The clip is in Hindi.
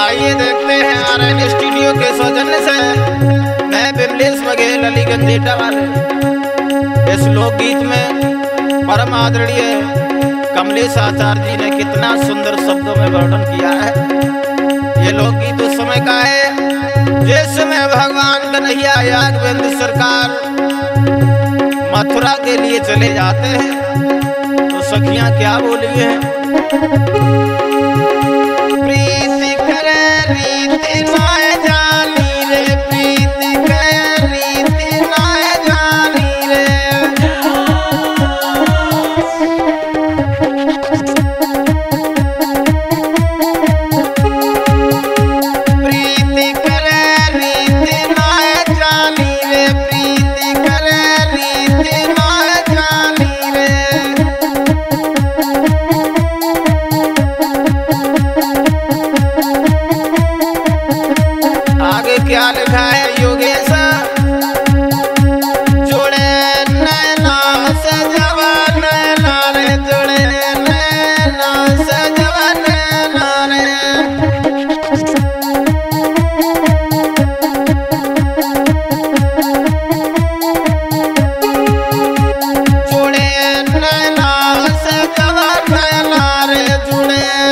आइए देखते हैं आर एन स्टूडियो के सौजन्य से। मैं बिमलेश बघेल अलीगंज जेटा वाले। इस लोकगीत में परम आदरणीय कमलेश आचार्य जी ने कितना सुंदर शब्दों में वर्णन किया है। ये लोकगीत उस समय का है, जिस समय भगवान कन्हैया यागवेंद्र सरकार मथुरा के लिए चले जाते हैं तो सखियाँ क्या बोली है